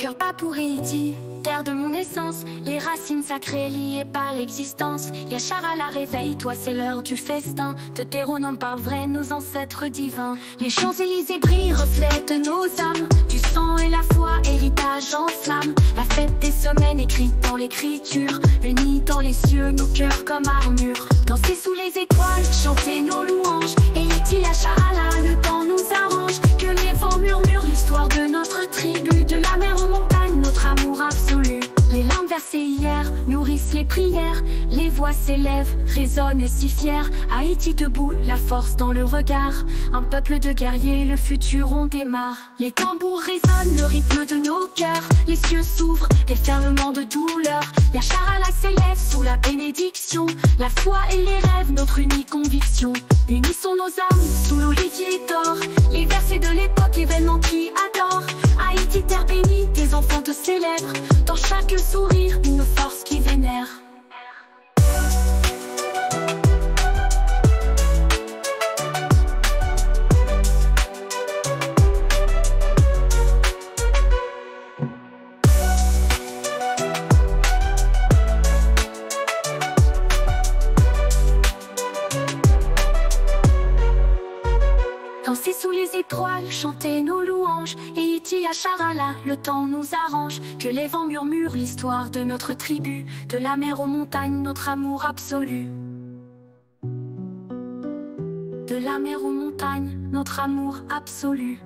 cœur pas pour Haïti, terre de mon essence, les racines sacrées liées par l'existence. Yachar à la réveil, toi c'est l'heure du festin. De terreau n'en parle vrai, nos ancêtres divins. Les Champs-Élysées brillent, reflètent nos âmes. Du sang et la foi, héritage en flamme. La fête des semaines écrite dans l'écriture. Unis dans les cieux, nos cœurs comme armure. Danser sous les étoiles, chanter nos louanges. Et la, le temps nous arrange. Que les vents murmurent l'histoire de notre tribu. Versées hier nourrissent les prières. Les voix s'élèvent, résonnent et si fiers. Haïti debout, la force dans le regard. Un peuple de guerriers, le futur on démarre. Les tambours résonnent, le rythme de nos cœurs. Les cieux s'ouvrent, des fermements de douleur. La charala s'élève sous la bénédiction. La foi et les rêves, notre unique conviction. Unissons nos âmes sous l'olivier d'or. Les versets de l'époque, événements Dans chaque sourire, une force qui vénère. Danser sous les étoiles, chanter nos louanges. Et iti à Charala, le temps nous arrange. Que les vents murmurent l'histoire de notre tribu. De la mer aux montagnes, notre amour absolu. De la mer aux montagnes, notre amour absolu